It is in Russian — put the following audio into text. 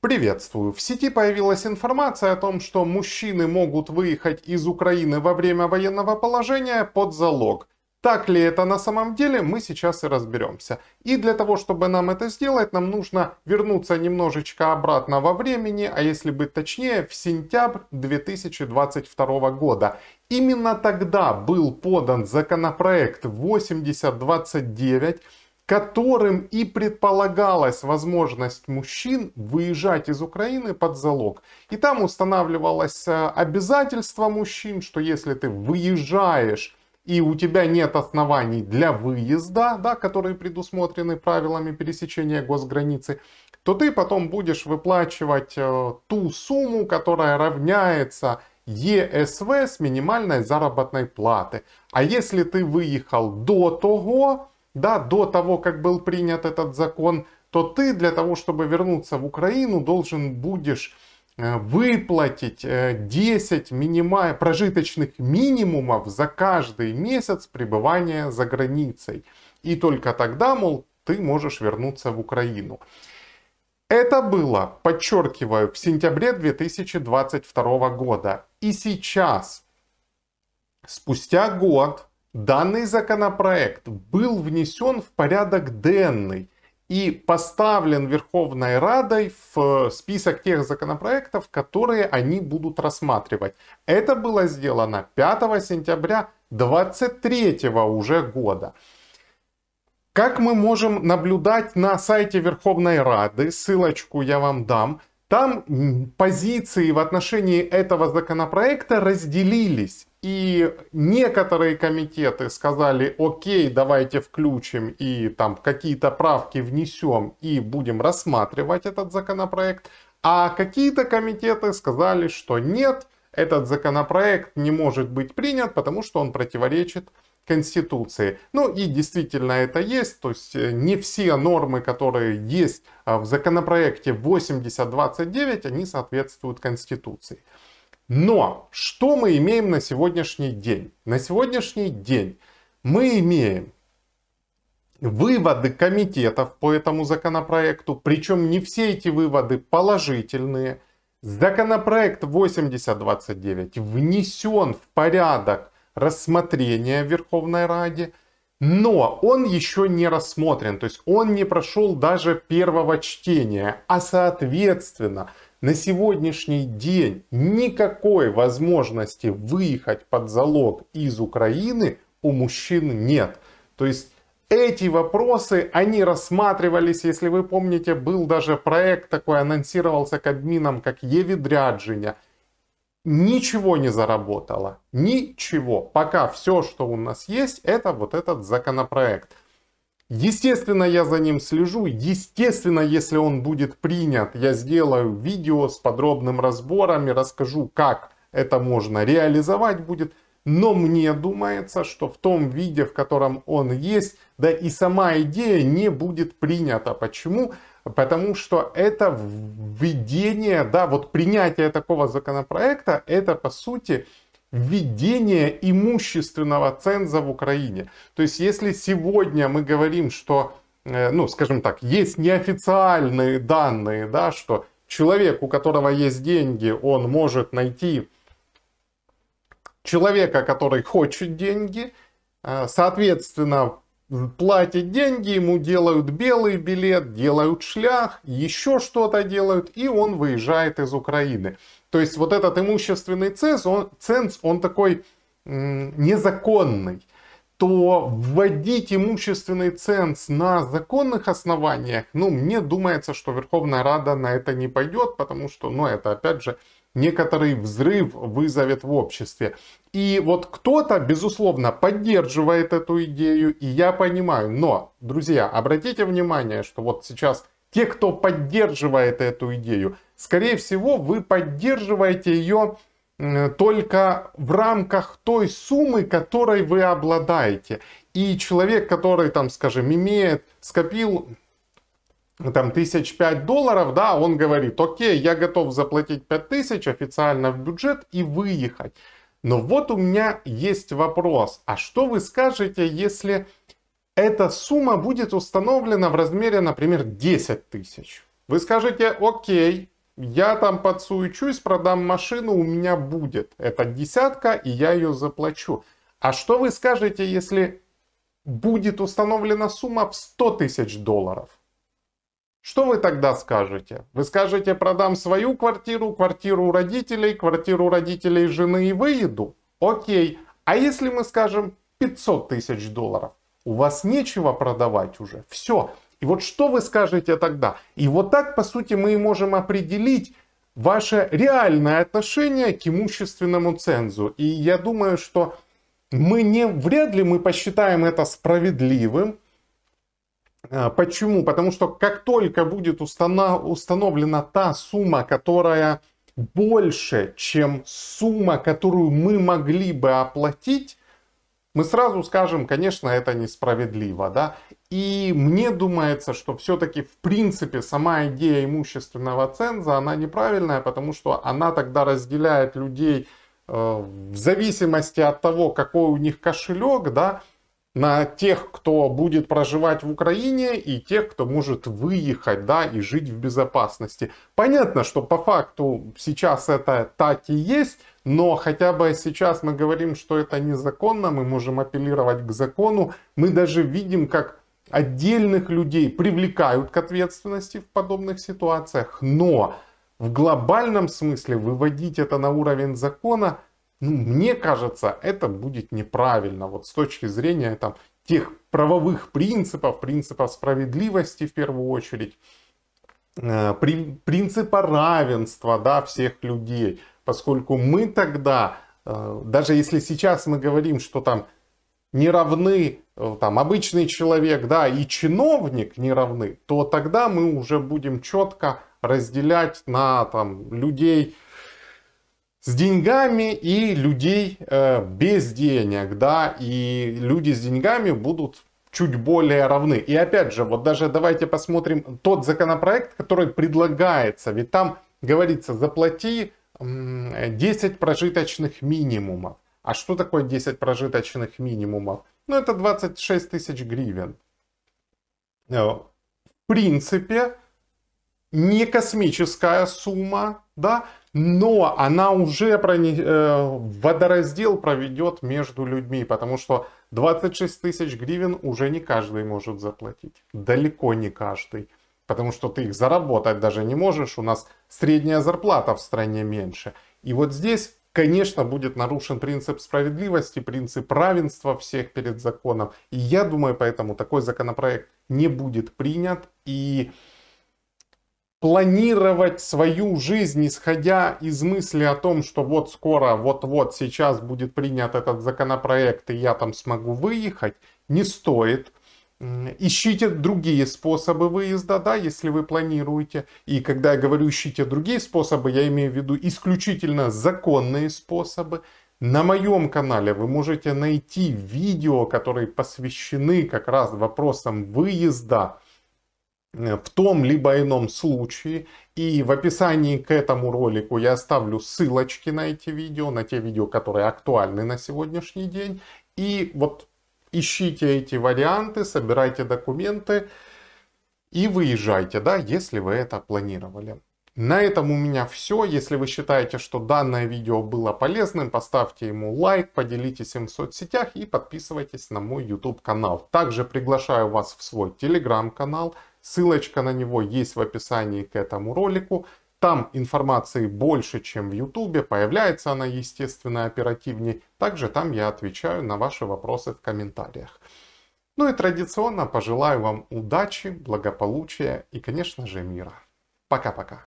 Приветствую! В сети появилась информация о том, что мужчины могут выехать из Украины во время военного положения под залог. Так ли это на самом деле, мы сейчас и разберемся. И для того, чтобы нам это сделать, нам нужно вернуться немножечко обратно во времени, а если быть точнее, в сентябрь 2022 года. Именно тогда был подан законопроект 8029, которым и предполагалась возможность мужчин выезжать из Украины под залог. И там устанавливалось э, обязательство мужчин, что если ты выезжаешь и у тебя нет оснований для выезда, да, которые предусмотрены правилами пересечения госграницы, то ты потом будешь выплачивать э, ту сумму, которая равняется ЕСВ с минимальной заработной платы. А если ты выехал до того, да, до того, как был принят этот закон, то ты для того, чтобы вернуться в Украину, должен будешь э, выплатить 10 э, минима... прожиточных минимумов за каждый месяц пребывания за границей. И только тогда, мол, ты можешь вернуться в Украину. Это было, подчеркиваю, в сентябре 2022 года. И сейчас, спустя год, Данный законопроект был внесен в порядок денный и поставлен Верховной Радой в список тех законопроектов, которые они будут рассматривать. Это было сделано 5 сентября 2023 уже года. Как мы можем наблюдать на сайте Верховной Рады, ссылочку я вам дам, там позиции в отношении этого законопроекта разделились. И некоторые комитеты сказали, окей, давайте включим и там какие-то правки внесем и будем рассматривать этот законопроект. А какие-то комитеты сказали, что нет, этот законопроект не может быть принят, потому что он противоречит Конституции. Ну и действительно это есть, то есть э, не все нормы, которые есть а, в законопроекте 8029, они соответствуют Конституции. Но что мы имеем на сегодняшний день? На сегодняшний день мы имеем выводы комитетов по этому законопроекту, причем не все эти выводы положительные. Законопроект 8029 внесен в порядок рассмотрения в Верховной Раде, но он еще не рассмотрен, то есть он не прошел даже первого чтения, а соответственно на сегодняшний день никакой возможности выехать под залог из Украины у мужчин нет. То есть эти вопросы, они рассматривались, если вы помните, был даже проект такой, анонсировался Кабмином, как Евидряджиня ничего не заработало. Ничего. Пока все, что у нас есть, это вот этот законопроект. Естественно, я за ним слежу. Естественно, если он будет принят, я сделаю видео с подробным разбором и расскажу, как это можно реализовать будет. Но мне думается, что в том виде, в котором он есть, да и сама идея не будет принята. Почему? Потому что это введение, да, вот принятие такого законопроекта, это по сути введение имущественного ценза в Украине. То есть если сегодня мы говорим, что, э, ну, скажем так, есть неофициальные данные, да, что человек, у которого есть деньги, он может найти человека, который хочет деньги, э, соответственно, платит деньги, ему делают белый билет, делают шлях, еще что-то делают, и он выезжает из Украины. То есть вот этот имущественный ценз, он, ценз, он такой незаконный то вводить имущественный ценз на законных основаниях, ну, мне думается, что Верховная Рада на это не пойдет, потому что, ну, это, опять же, некоторый взрыв вызовет в обществе. И вот кто-то, безусловно, поддерживает эту идею, и я понимаю. Но, друзья, обратите внимание, что вот сейчас те, кто поддерживает эту идею, скорее всего, вы поддерживаете ее только в рамках той суммы, которой вы обладаете. И человек, который, там, скажем, имеет, скопил там тысяч пять долларов, да, он говорит, окей, я готов заплатить пять тысяч официально в бюджет и выехать. Но вот у меня есть вопрос, а что вы скажете, если эта сумма будет установлена в размере, например, 10 тысяч? Вы скажете, окей, я там подсуечусь, продам машину, у меня будет эта десятка, и я ее заплачу. А что вы скажете, если будет установлена сумма в 100 тысяч долларов? Что вы тогда скажете? Вы скажете, продам свою квартиру, квартиру родителей, квартиру родителей жены и выеду? Окей. А если мы скажем 500 тысяч долларов? У вас нечего продавать уже. Все. И вот что вы скажете тогда? И вот так, по сути, мы можем определить ваше реальное отношение к имущественному цензу. И я думаю, что мы не, вряд ли мы посчитаем это справедливым, а, почему? Потому что как только будет установлена та сумма, которая больше, чем сумма, которую мы могли бы оплатить, мы сразу скажем, конечно, это несправедливо, да. И мне думается, что все-таки в принципе сама идея имущественного ценза, она неправильная, потому что она тогда разделяет людей э, в зависимости от того, какой у них кошелек, да, на тех, кто будет проживать в Украине и тех, кто может выехать, да, и жить в безопасности. Понятно, что по факту сейчас это так и есть, но хотя бы сейчас мы говорим, что это незаконно, мы можем апеллировать к закону. Мы даже видим, как отдельных людей привлекают к ответственности в подобных ситуациях, но в глобальном смысле выводить это на уровень закона ну, мне кажется, это будет неправильно. Вот с точки зрения там, тех правовых принципов, принципов справедливости в первую очередь, э, принципа равенства да, всех людей. Поскольку мы тогда, э, даже если сейчас мы говорим, что там не равны э, там, обычный человек да, и чиновник не равны, то тогда мы уже будем четко разделять на там, людей, с деньгами и людей э, без денег, да, и люди с деньгами будут чуть более равны. И опять же, вот даже давайте посмотрим тот законопроект, который предлагается, ведь там говорится, заплати 10 прожиточных минимумов. А что такое 10 прожиточных минимумов? Ну, это 26 тысяч гривен. Э, в принципе, не космическая сумма, да, но она уже э, водораздел проведет между людьми, потому что 26 тысяч гривен уже не каждый может заплатить. Далеко не каждый. Потому что ты их заработать даже не можешь. У нас средняя зарплата в стране меньше. И вот здесь, конечно, будет нарушен принцип справедливости, принцип равенства всех перед законом. И я думаю, поэтому такой законопроект не будет принят. И планировать свою жизнь, исходя из мысли о том, что вот скоро, вот-вот сейчас будет принят этот законопроект, и я там смогу выехать, не стоит. Ищите другие способы выезда, да, если вы планируете. И когда я говорю ищите другие способы, я имею в виду исключительно законные способы. На моем канале вы можете найти видео, которые посвящены как раз вопросам выезда Э, в том либо ином случае. И в описании к этому ролику я оставлю ссылочки на эти видео, на те видео, которые актуальны на сегодняшний день. И вот ищите эти варианты, собирайте документы и выезжайте, да, если вы это планировали. На этом у меня все. Если вы считаете, что данное видео было полезным, поставьте ему лайк, поделитесь им в соцсетях и подписывайтесь на мой YouTube канал. Также приглашаю вас в свой телеграм канал. Ссылочка на него есть в описании к этому ролику. Там информации больше, чем в YouTube. Появляется она, естественно, оперативнее. Также там я отвечаю на ваши вопросы в комментариях. Ну и традиционно пожелаю вам удачи, благополучия и, конечно же, мира. Пока-пока.